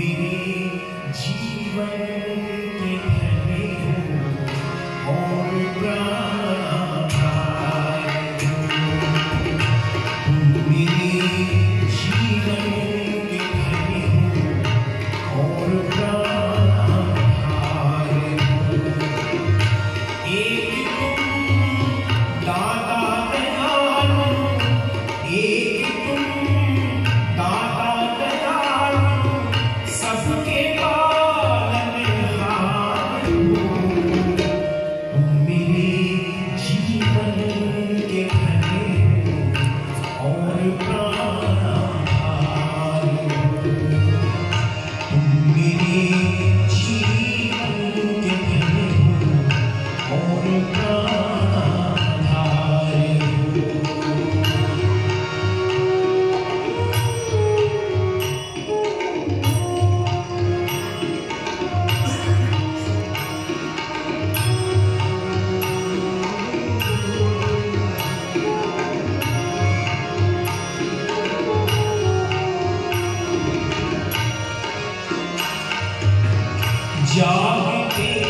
मेरे जीवन Amen. जाते